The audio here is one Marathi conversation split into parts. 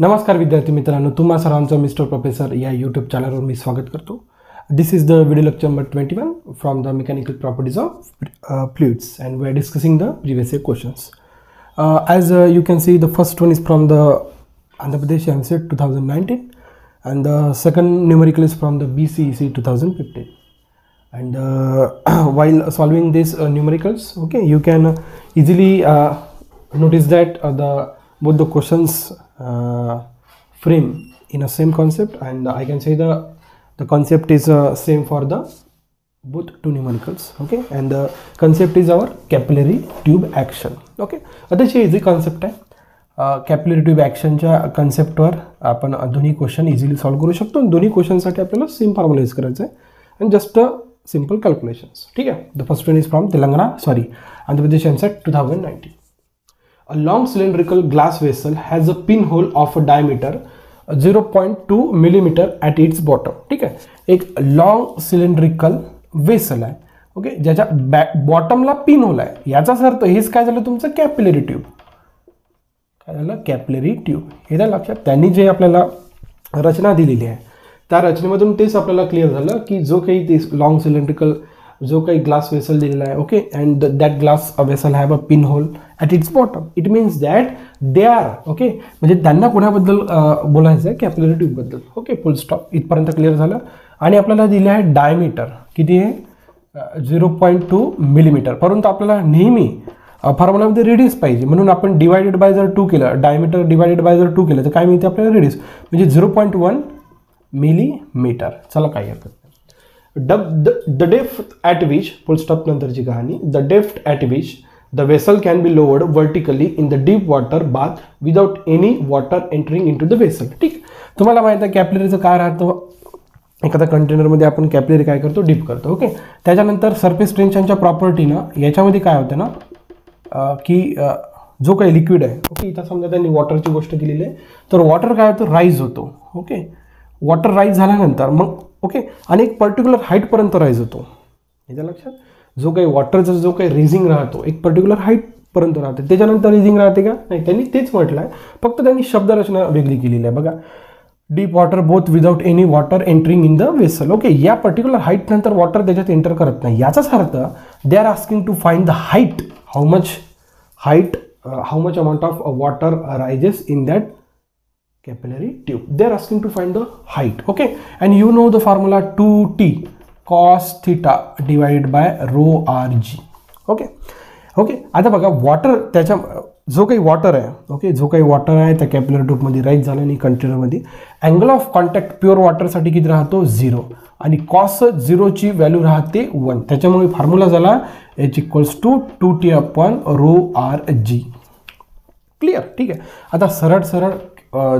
नमस्कार विद्यार्थी मित्रांनो तुम्हा सर्वांचं मिस्टर प्रोफेसर या यूट्यूब चॅनलवर मी स्वागत करतो. This is the video lecture number twenty one from the mechanical properties of fluids and we are discussing the previous year questions as you can see the first one is from the Andhra Pradesh EAMCET two thousand nineteen and the second numerical is from the B C E C two thousand fifteen and uh, while solving these uh, numericals okay you can easily uh, notice that uh, the both the questions uh, Uh, frame in a same concept and i can say the the concept is uh, same for the both two numericals okay? And the concept is our capillary tube action okay? अतिशय इझी कॉन्सेप्ट आहे कॅपिलरी ट्यूब ॲक्शनच्या कन्सेप्टवर आपण दोन्ही क्वेश्चन इझिली सॉल्व्ह करू शकतो आणि दोन्ही क्वेश्चनसाठी आपल्याला सेम फॉर्म्युला करायचं आहे आणि जस्ट सिंपल कॅल्क्युलेशन्स ठीक आहे the first one is from Telangana sorry Andhra Pradesh EAMCET two thousand nineteen A long cylindrical glass vessel has a pinhole of a diameter uh, 0.2 millimeter at its bottom. ठीक आहे एक लॉंग सिलेंड्रिकल वेसल आहे. ओके ज्याच्या बॅ बॉटमला पिन होल आहे. याचाच अर्थ हेच काय झालं तुमचं? कॅपिलरी ट्यूब काय झालं? कॅपिलरी ट्यूब हे त्या लक्षात त्यांनी जे आपल्याला रचना दिलेली आहे त्या रचनेमधून तेच आपल्याला क्लिअर झालं की जो काही ते लॉंग सिलेंड्रिकल जो काही ग्लास वेसल दिलेला आहे okay and that glass vessel have a pin hole at its bottom it means that they are okay म्हणजे त्यांना कोणाबद्दल बोलायचं आहे कॅपिलरी ट्यूबबद्दल ओके फुल स्टॉप इथपर्यंत क्लिअर झालं. आणि आपल्याला दिले आहे डायमीटर किती आहे? झिरो पॉईंट टू मिलीमीटर परंतु आपल्याला नेहमी फॉर्म्युलामध्ये रेडियस पाहिजे. म्हणून आपण डिवायडेड बाय जर टू केलं डायमीटर डिवायडेड बाय जर टू केलं तर काय मिळते आपल्याला रेडियस म्हणजे झिरो पॉईंट वन मिलीमीटर चला काही हरकत नाही. डब the depth at which full stop नंतरची कहाणी the depth at which the vessel can be lowered vertically in the deep water bath without any water entering into the vessel ठीक? तुम्हाला माहिती आहे कॅपलरीचं काय राहतं? एखाद्या कंटेनरमध्ये आपण कॅपलरी काय करतो? डीप करतो ओके त्याच्यानंतर सरफेस टेन्शनच्या प्रॉपर्टीनं याच्यामध्ये काय होतं ना की जो काही लिक्विड आहे ओके इथं समजा त्यांनी वॉटरची गोष्ट केलेली आहे तर वॉटर काय होतं? राईज होतो ओके वॉटर राईज झाल्यानंतर मग ओके? आणि एक पर्टिक्युलर हाईटपर्यंत राईज होतो याच्या लक्षात? जो काही वॉटरचा जो काही रेझिंग राहतो एक पर्टिक्युलर हाईटपर्यंत राहते. त्याच्यानंतर रेझिंग राहते का? नाही त्यांनी तेच म्हटलं आहे फक्त त्यांनी शब्दरचना वेगळी केलेली आहे. बघा. Deep water bath without any water entering in the vessel okay या पर्टिक्युलर हाईट नंतर वॉटर त्याच्यात एंटर करत नाही. याचाच अर्थ they are asking to find the height how much height how much amount of water rises in that capillary tube. They are asking to find the height. Okay, and you know the formula 2t cos theta divided by rho rg. Okay, okay आता बघा वॉटर त्याच्या जो काही वॉटर आहे ओके जो काही वॉटर आहे त्या कॅपिलर ट्यूबमध्ये राईट झालं आणि कंटेनरमध्ये अँगल ऑफ कॉन्टॅक्ट प्युअर वॉटरसाठी किती राहतो? झिरो आणि कॉस झिरोची व्हॅल्यू राहते वन त्याच्यामुळे फॉर्म्युला झाला H equals to two T upon rho R G clear ठीक आहे. आता सरळ सरळ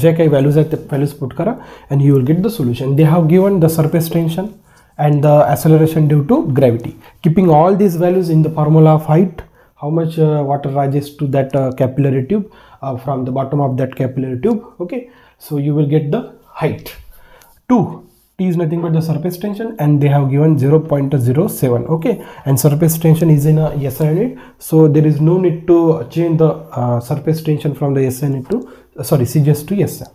जे काही व्हॅल्यूज आहेत ते व्हॅल्यूज पुट करा and you will get the solution they have given the surface tension and the acceleration due to gravity keeping all these values in the formula of height how much water rises to that capillary tube from the bottom of that capillary tube okay so you will get the height 2 t is nothing but the surface tension and they have given 0.07 okay and surface tension is in a SI unit so there is no need to change the uh, surface tension from the SI unit to uh, sorry CGS to SI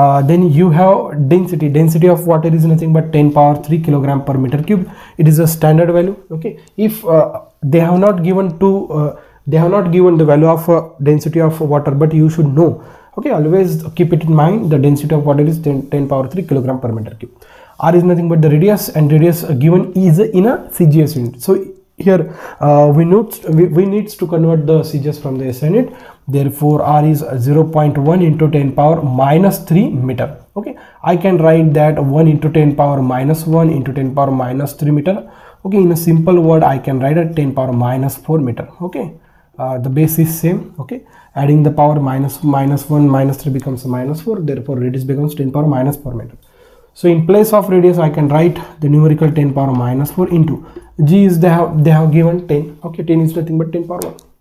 uh, then you have density. Density of water is nothing but 10 power 3 kilogram per meter cube. It is a standard value okay? If uh, they have not given to uh, they have not given the value of uh, density of water but you should know okay? Always keep it in mind the density of water is 10, 10 power 3 kilogram per meter cube. R is nothing but the radius and radius given is in a cgs unit. So here uh, we need we, we needs to convert the cgs from the SI unit therefore r is 0.1 into 10 power minus 3 meter. Okay. I can write that 1 into 10 power minus 1 into 10 power minus 3 meter. Okay. In a simple word i can write at 10 power minus 4 meter. Okay. Uh, the base is same. Okay. Adding the power minus minus 1 minus 3 becomes minus 4 therefore radius becomes 10 power minus 4 meter. So in place of radius i can write the numerical 10 power minus 4 into g is they have they have given 10 okay. 10 is nothing but 10 power 1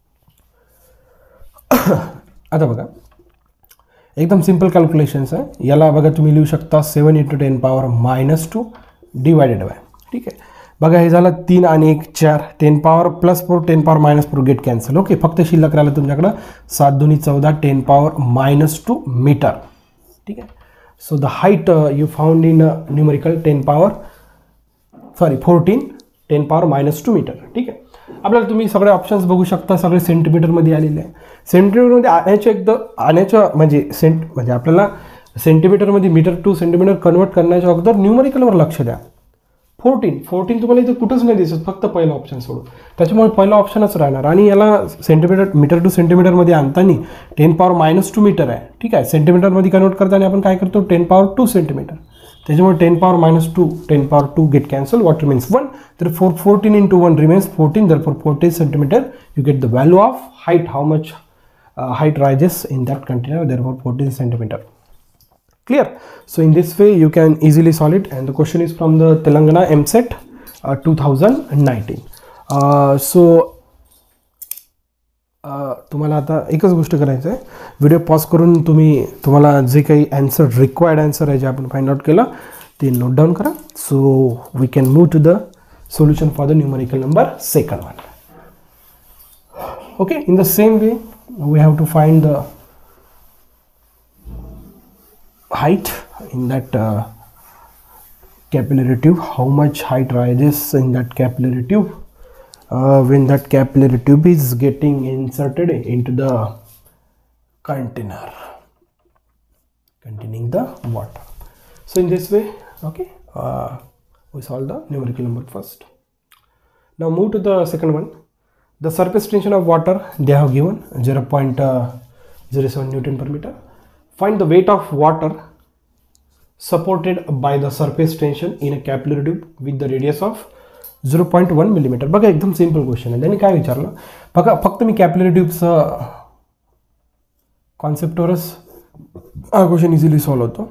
आता बघा. एकदम सिंपल कॅल्क्युलेशन्स आहे. याला बघा तुम्ही लिहू शकता seven into ten power minus two divided by ठीक आहे. बघा हे झालं तीन आणि एक चार. Ten power plus four ten power minus four get cancel okay फक्त शिल्लक राहिलं तुमच्याकडं. सात दोन्ही चौदा ten power minus two metre ठीक आहे. So the height you found in numerical ten power sorry fourteen ten power minus two metre ठीक आहे. आपल्याला तुम्ही सगळे ऑप्शन्स बघू शकता सगळे सेंटीमीटरमध्ये आलेले आहे. सेंटीमीटरमध्ये आण्याच्या एकदम आण्याच्या म्हणजे सेंट म्हणजे आपल्याला सेंटीमीटरमध्ये मीटर टू सेंटीमीटर कन्वर्ट करण्याच्या अगोदर न्यूमरिकलवर लक्ष द्या. फोर्टीन फोर्टीन तुम्हाला इथे कुठंच नाही दिसत फक्त पहिलं ऑप्शन सोडून. त्याच्यामुळे पहिलं ऑप्शनच राहणार. आणि याला सेंटीमीटर मीटर टू सेंटीमीटरमध्ये आणताना ten power minus two metre आहे. ठीक आहे सेंटीमीटरमध्ये कन्वर्ट करताना आपण काय करतो? Ten power two centimetre त्याच्यामुळे ten power minus two ten power two get cancel what remains one तर four fourteen into one remains fourteen दर four fourteen centimetre you get the value of height how much height rises in that container therefore 14 centimeter clear so in this way you can easily solve it and the question is from the telangana mset uh, 2019 uh, so तुम्हाला आता एकच गोष्ट करायचं आहे व्हिडिओ पॉज करून तुम्ही तुम्हाला जे काही ॲन्सर रिक्वायर्ड ॲन्सर आहे जे आपण फाइंड आउट केलं ते नोट डाऊन करा. So we can move to the solution for the numerical number second one okay in the same way we have to find the height in that uh, capillary tube. How much height rises in that capillary tube? Uh, when that capillary tube is getting inserted into the container. Containing the water. So in this way okay uh, we solve the numerical number first. Now move to the second one. The surface tension of water they have given 0.07 newton per meter. Find the weight of water supported by the surface tension in a capillary tube with the radius of 0.1 millimetre बघा एकदम सिंपल क्वेश्चन आहे. त्यांनी काय विचारलं? बघा फक्त मी कॅपलरी ट्यूबचं कॉन्सेप्टवरच हा क्वेश्चन इझिली सॉल्व होतो.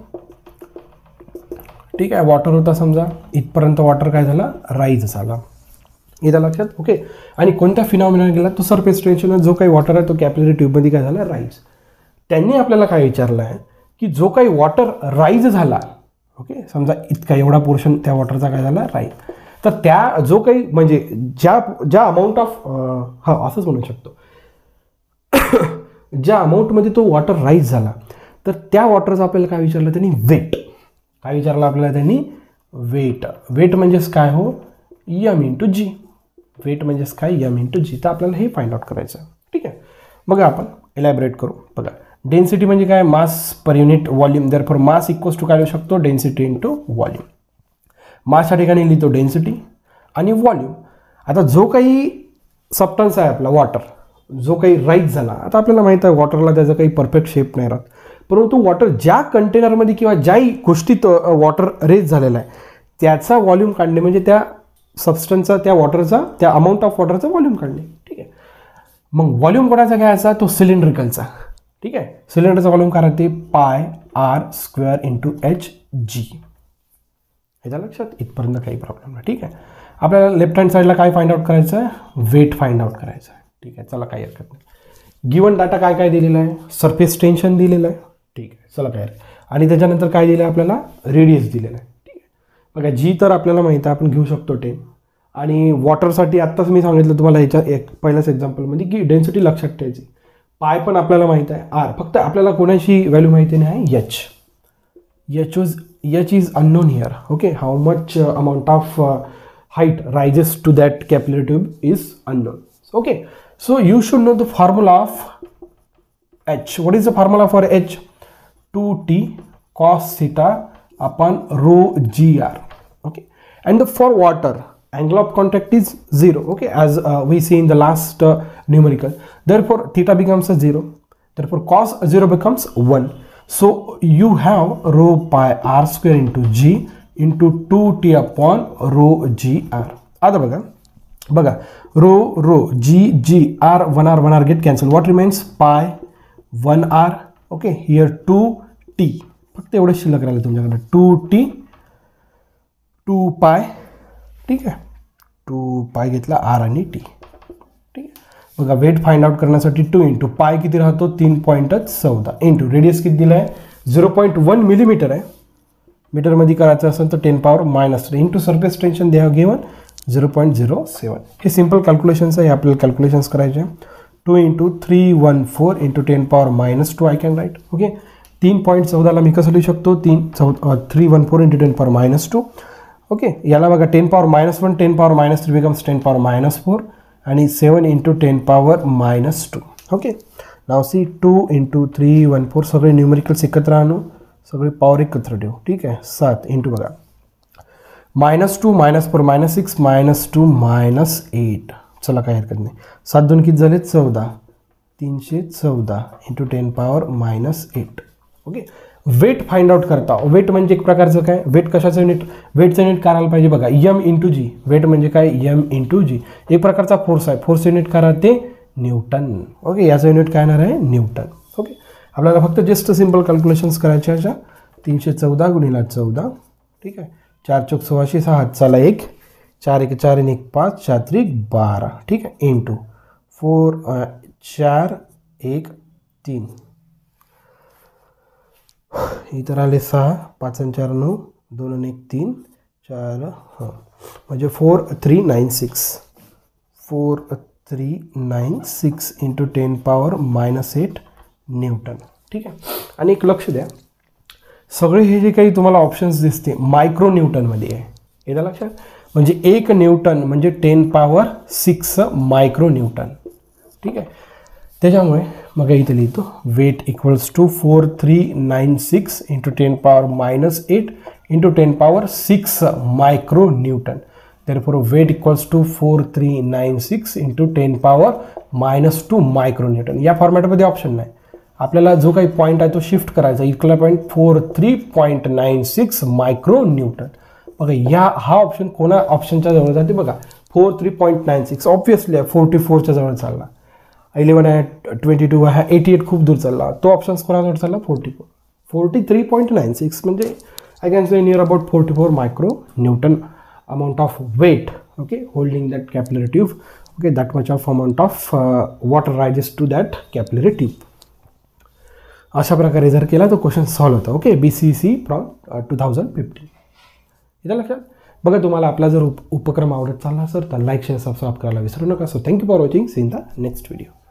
ठीक आहे वॉटर होता समजा. इथपर्यंत वॉटर काय झाला? राईज झाला. येतं लक्षात? ओके आणि कोणत्या फिनॉमिना गेला? तो सरफेस टेन्शन जो काही वॉटर आहे तो कॅपलरी ट्यूबमध्ये काय झाला? राईज त्यांनी आपल्याला काय विचारलं आहे की जो काही वॉटर राईज झाला ओके समजा इतका एवढा पोर्शन त्या वॉटरचा काय झाला? राईज तर त्या जो काही म्हणजे ज्या ज्या अमाऊंट ऑफ हा असंच म्हणू शकतो. ज्या अमाऊंटमध्ये तो वॉटर राईज झाला तर त्या वॉटरचा आपल्याला काय विचारलं त्यांनी? वेट काय विचारलं आपल्याला त्यांनी? वेट वेट म्हणजेच काय हो? यम इंटू जी वेट म्हणजेच काय? यम इंटू जी तर आपल्याला हे फाइंड आउट करायचं आहे. ठीक आहे? बघा आपण इलॅबरेट करू. बघा. डेन्सिटी म्हणजे काय? मास पर युनिट व्हॉल्यूम दर फॉर मास इक्वल्स टू काय येऊ शकतो? डेन्सिटी इंटू व्हॉल्यूम मासच्या ठिकाणी लिहितो डेन्सिटी आणि व्हॉल्यूम आता जो काही सबटन्स आहे आपला वॉटर जो काही राईज झाला आता आपल्याला माहीत आहे वॉटरला त्याचा काही परफेक्ट शेप नाही राहत. परंतु वॉटर ज्या कंटेनरमध्ये किंवा ज्याही गोष्टीत वॉटर रेज झालेला आहे त्याचा व्हॉल्यूम काढणे म्हणजे त्या सबस्टन्सचा त्या वॉटरचा त्या अमाऊंट ऑफ वॉटरचा व्हॉल्यूम काढणे. ठीक आहे? मग व्हॉल्यूम कोणाचा घ्यायचा? तो सिलेंड्रिकलचा ठीक आहे? सिलेंडरचा व्हॉल्यूम काय राहते? Pi R square into H जी ह्याच्या लक्षात? इथपर्यंत काही प्रॉब्लेम नाही. ठीक आहे? आपल्याला लेफ्ट हँड साईडला काय फाइंड आउट करायचं आहे वेट फाइंड आउट करायचं आहे ठीक आहे? चला काही हरकत नाही. गिवन डाटा काय काय दिलेला आहे? सरफेस टेन्शन दिलेलं आहे. ठीक आहे. चला काय आणि त्याच्यानंतर काय दिलं आहे आपल्याला? रेडियस दिलेलं आहे. ठीक आहे? बघा जी तर आपल्याला माहीत आहे आपण घेऊ शकतो टेन आणि वॉटरसाठी आत्ताच मी सांगितलं तुम्हाला ह्याच्या एक पहिल्याच एक्झाम्पलमध्ये की डेन्सिटी लक्षात ठेवायची. पाय पण आपल्याला माहीत आहे. आर फक्त आपल्याला कोणाशी व्हॅल्यू माहिती नाही? आहे यच h is unknown here okay? How much uh, amount of uh, height rises to that capillary tube is unknown okay? So you should know the formula of h. What is the formula for h? 2t cos theta upon rho gr okay? And for water angle of contact is zero okay? As uh, we see in the last uh, numerical. Therefore theta becomes a zero. Therefore cos 0 becomes 1 so you have rho pi r square into g into two T upon rho g r आता बघा बघा rho rho g g r one r one r get cancel what remains pi one r okay here two T फक्त एवढं शिल्लक राहिलं तुमच्याकडे. टू टी टू पाय ठीक आहे. टू पाय घेतला आर आणि टी बघा वेट फाइंड आउट करण्यासाठी टू इंटू पाय किती राहतो? तीन पॉईंटच चौदा. इंटू रेडियस किती दिलं आहे झिरो पॉईंट वन मिलीमीटर आहे मीटरमध्ये करायचं असेल तर ten power minus three into surface tension they have zero point zero seven हे सिंपल कॅल्क्युलेशन्स आहे आपल्याला कॅल्क्युलेशन्स करायचे two into three one four into ten power minus two I can write okay तीन पॉईंट चौदाला मी कसं लिहू शकतो? तीन चौ three one four into ten power minus two okay याला बघा ten power minus one ten power minus three becomes ten power minus four आणि seven into ten power minus two okay now see two into three one four सगळे न्यूमेरिकल्स एकत्र आणू. सगळे पॉवर एकत्र ठेवू ठीक आहे? सात इंटू बघा. Minus two minus four minus six minus two minus eight चला काही हरकत नाही. सात दोन किती झाले चौदा. तीनशे चौदा into ten power minus eight okay weight find out करता. वेट म्हणजे एक प्रकारचं काय? वेट कशाचं युनिट वेटचं युनिट करायला पाहिजे बघा. यम इंटू जी वेट म्हणजे काय? यम इंटू जी एक प्रकारचा फोर्स आहे. फोर्स युनिट करा ते न्यूटन. ओके याचं युनिट काय येणार आहे? न्यूटन. ओके आपल्याला फक्त जस्ट सिंपल कॅल्क्युलेशन्स करायचे अशा तीनशे चौदा गुणिला चौदा. ठीक आहे? चार चौक सोळाशे सहा. चला एक. चार एक चार एक पाच. चार त्रिक बारा. ठीक आहे? इंटू फोर चार एक तीन. इतर आले सहा पाच आणि चार नऊ दोन आणि एक तीन चार हां. म्हणजे four three nine six. Four three nine six into ten power minus eight newton. ठीक आहे? आणि एक लक्ष द्या. सगळे हे जे काही तुम्हाला ऑप्शन्स दिसते मायक्रो न्यूटनमध्ये आहे. येतं लक्षात? म्हणजे एक न्यूटन म्हणजे ten power six micro newton. ठीक आहे? त्याच्यामुळे मग इथे लिहितो weight equals to four three nine six into ten power minus eight into ten power six micro newton four weight equals to four three nine six into ten power minus two micro newton या फॉर्मॅटमध्ये ऑप्शन नाही. आपल्याला जो काही पॉईंट आहे तो शिफ्ट करायचा इथला point four three point nine six micro newton बघा या हा ऑप्शन कोणा ऑप्शनच्या जवळ जाते बघा. Four three point nine six obviously आहे फोर्टी फोरच्या जवळ चालला. इलेवन आहे ट्वेंटी टू आहे एटी एट खूप दूर चालला. तो ऑप्शन्स कोणाकडे चालला? Forty four. Forty three point nine six म्हणजे I can say near about forty four micro newton amount of weight okay holding that capillary tube okay that much of amount of water rises to that capillary tube अशा प्रकारे जर केला तर क्वेश्चन सॉल्व्ह होतं. Okay B C C from two thousand fifteen इथं लक्षात? बघा तुम्हाला आपला जर उप उपक्रम आवडत चालला असेल तर लाईक शेअर सबस्क्राईब करायला विसरू नका. So thank you for watching see in the next video